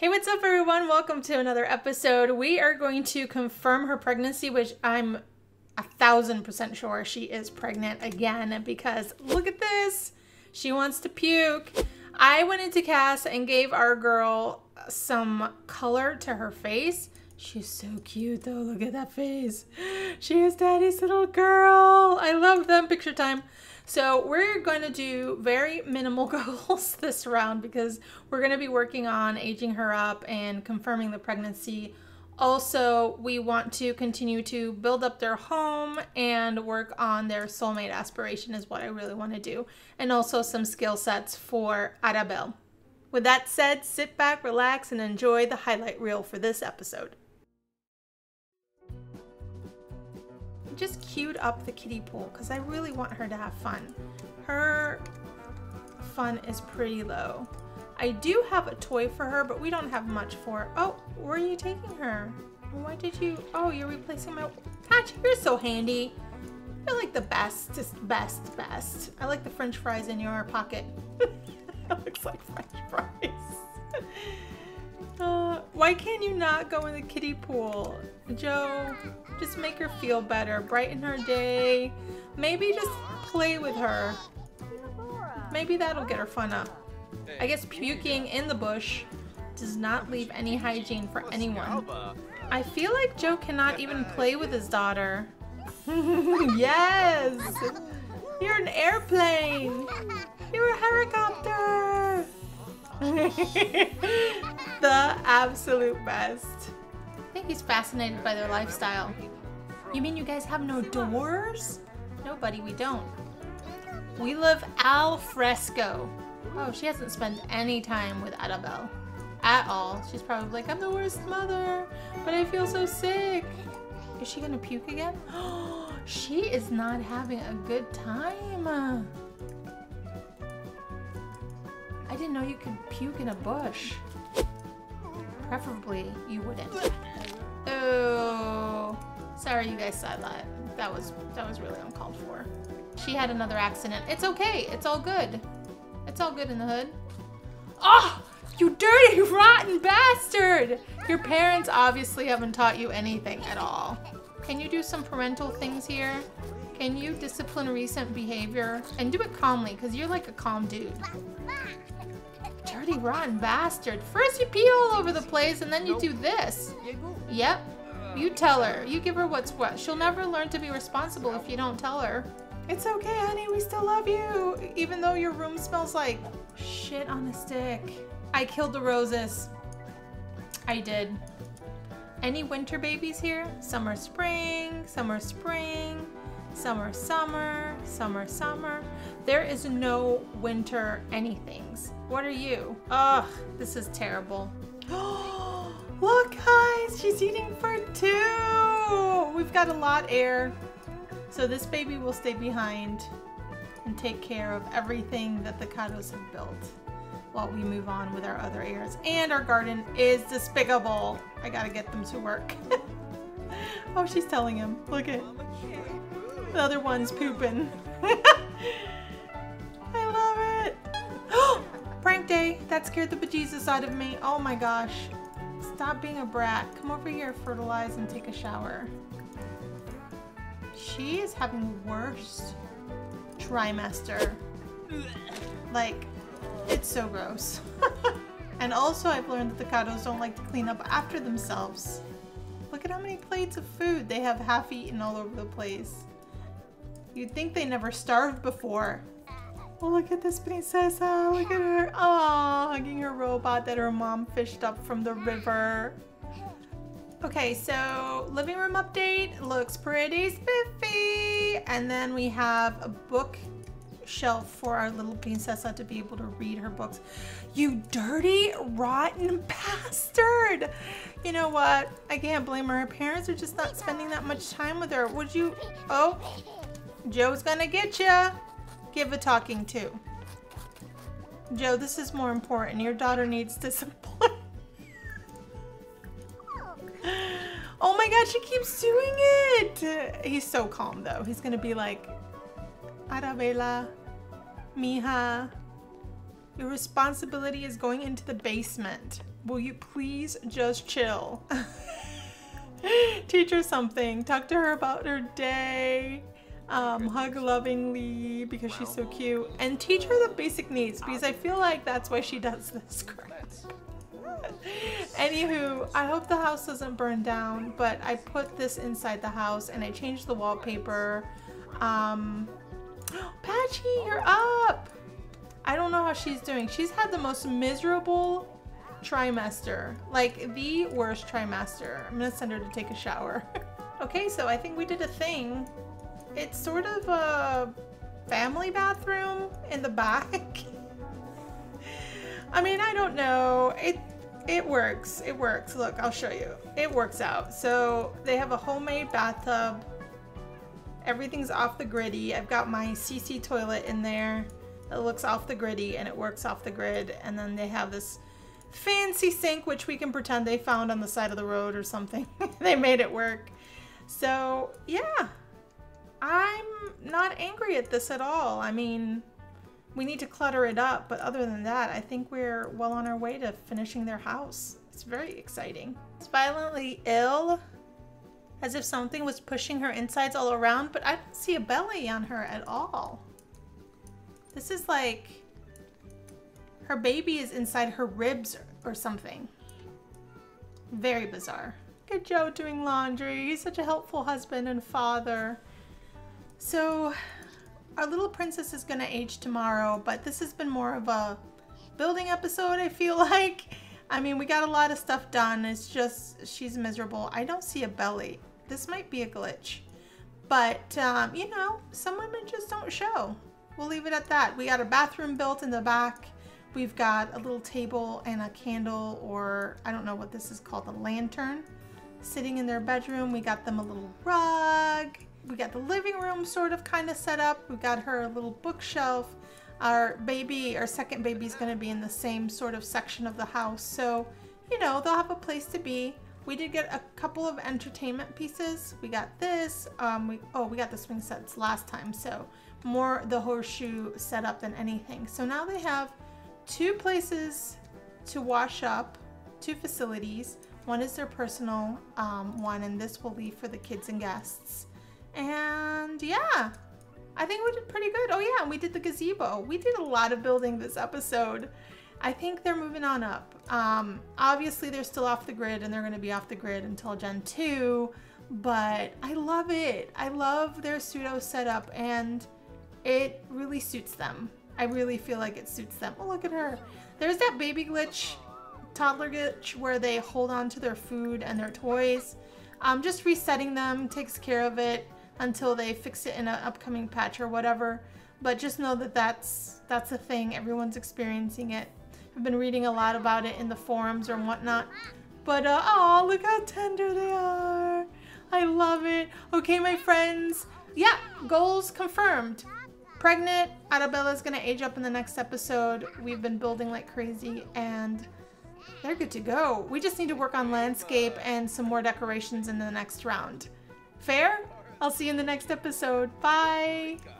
Hey, what's up, everyone? Welcome to another episode. We are going to confirm her pregnancy, which I'm a thousand percent sure she is pregnant again because look at this. She wants to puke. I went into CAS and gave our girl some color to her face. She's so cute though. Look at that face. She is daddy's little girl. I love them. Picture time. So we're going to do very minimal goals this round because we're going to be working on aging her up and confirming the pregnancy. Also, we want to continue to build up their home and work on their soulmate aspiration is what I really want to do. And also some skill sets for Arabelle. With that said, sit back, relax, and enjoy the highlight reel for this episode. Just queued up the kiddie pool because I really want her to have fun. Her fun is pretty low. I do have a toy for her, but we don't have much for her. Oh, where are you taking her? Why did you? Oh, you're replacing my. Patch, you're so handy. You're like the best, best, best. I like the french fries in your pocket. that looks like french fries. uh, why can't you not go in the kiddie pool? Joe, just make her feel better, brighten her day. Maybe just play with her. Maybe that'll get her fun up. I guess puking in the bush does not leave any hygiene for anyone. I feel like Joe cannot even play with his daughter. yes! You're an airplane! You're a helicopter! the absolute best. I think he's fascinated by their lifestyle. You mean you guys have no doors? No, buddy, we don't. We live al fresco. Oh, she hasn't spent any time with Arabelle. At all. She's probably like, I'm the worst mother, but I feel so sick. Is she gonna puke again? she is not having a good time. I didn't know you could puke in a bush. Preferably, you wouldn't. Oh, sorry you guys saw that. That was that was really uncalled for. She had another accident. It's okay. It's all good. It's all good in the hood. Oh, you dirty, rotten bastard! Your parents obviously haven't taught you anything at all. Can you do some parental things here? Can you discipline recent behavior? And do it calmly, because you're like a calm dude. Dirty, rotten bastard. First you pee all over the place, and then you do this. Yep, you tell her. You give her what's what. She'll never learn to be responsible if you don't tell her. It's okay, honey. We still love you. Even though your room smells like shit on a stick. I killed the roses. I did. Any winter babies here? Summer, spring, summer, spring, summer, summer, summer, summer. There is no winter anythings. What are you? Ugh, this is terrible. Look, guys, she's eating for two. We've got a lot air. So this baby will stay behind and take care of everything that the Kados have built while we move on with our other heirs. And our garden is despicable. I gotta get them to work. oh, she's telling him. Look at the other one's pooping. That scared the bejesus out of me. Oh my gosh. Stop being a brat. Come over here, fertilize, and take a shower. She is having the worst trimester. Like, it's so gross. and also I've learned that the Kados don't like to clean up after themselves. Look at how many plates of food they have half eaten all over the place. You'd think they never starved before. Oh, look at this princesa. Look at her. Oh, hugging her robot that her mom fished up from the river. Okay, so living room update looks pretty spiffy. And then we have a book shelf for our little princesa to be able to read her books. You dirty, rotten bastard! You know what? I can't blame her. Her parents are just not spending that much time with her. Would you? Oh, Joe's gonna get ya. Give a talking to. Joe, this is more important. Your daughter needs discipline. oh my god, she keeps doing it! He's so calm though. He's gonna be like, Arabella, mija, Your responsibility is going into the basement. Will you please just chill? Teach her something. Talk to her about her day. Um, hug lovingly because she's so cute. And teach her the basic needs because I feel like that's why she does this crap. Anywho, I hope the house doesn't burn down, but I put this inside the house and I changed the wallpaper. Um, Patchy, you're up! I don't know how she's doing. She's had the most miserable trimester. Like, the worst trimester. I'm gonna send her to take a shower. okay, so I think we did a thing. It's sort of a family bathroom in the back. I mean, I don't know. It it works. It works. Look, I'll show you. It works out. So they have a homemade bathtub. Everything's off the griddy. I've got my CC toilet in there. It looks off the griddy and it works off the grid. And then they have this fancy sink, which we can pretend they found on the side of the road or something. they made it work. So yeah, I'm not angry at this at all. I mean, we need to clutter it up, but other than that, I think we're well on our way to finishing their house. It's very exciting. It's violently ill, as if something was pushing her insides all around, but I don't see a belly on her at all. This is like her baby is inside her ribs or something. Very bizarre. Good Joe doing laundry. He's such a helpful husband and father. So our little princess is gonna age tomorrow, but this has been more of a building episode, I feel like. I mean, we got a lot of stuff done. It's just, she's miserable. I don't see a belly. This might be a glitch. But, um, you know, some women just don't show. We'll leave it at that. We got a bathroom built in the back. We've got a little table and a candle, or I don't know what this is called, a lantern, sitting in their bedroom. We got them a little rug we got the living room sort of kind of set up. We got her little bookshelf. Our baby, our second baby is going to be in the same sort of section of the house. So, you know, they'll have a place to be. We did get a couple of entertainment pieces. We got this. Um, we Oh, we got the swing sets last time. So more the horseshoe setup than anything. So now they have two places to wash up, two facilities. One is their personal um, one, and this will leave for the kids and guests. And yeah, I think we did pretty good. Oh yeah, and we did the gazebo. We did a lot of building this episode. I think they're moving on up. Um, obviously, they're still off the grid and they're going to be off the grid until Gen 2, but I love it. I love their pseudo setup and it really suits them. I really feel like it suits them. Oh, look at her. There's that baby glitch, toddler glitch, where they hold on to their food and their toys. Um, just resetting them takes care of it until they fix it in an upcoming patch or whatever. But just know that that's, that's a thing. Everyone's experiencing it. I've been reading a lot about it in the forums or whatnot. But, uh, oh, look how tender they are. I love it. Okay, my friends. Yeah, goals confirmed. Pregnant, Arabella's gonna age up in the next episode. We've been building like crazy and they're good to go. We just need to work on landscape and some more decorations in the next round. Fair? I'll see you in the next episode. Bye! Oh